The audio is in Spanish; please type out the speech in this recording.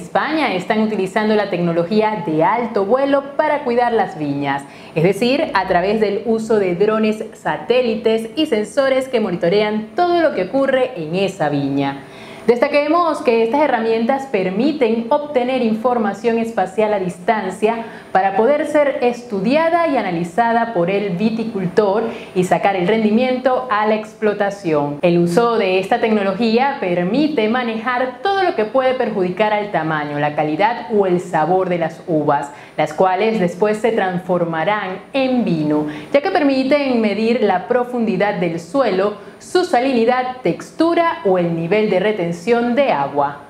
España están utilizando la tecnología de alto vuelo para cuidar las viñas, es decir, a través del uso de drones, satélites y sensores que monitorean todo lo que ocurre en esa viña. Destaquemos que estas herramientas permiten obtener información espacial a distancia para poder ser estudiada y analizada por el viticultor y sacar el rendimiento a la explotación. El uso de esta tecnología permite manejar todo lo que puede perjudicar al tamaño, la calidad o el sabor de las uvas, las cuales después se transformarán en vino, ya que permiten medir la profundidad del suelo, su salinidad, textura o el nivel de retención de agua.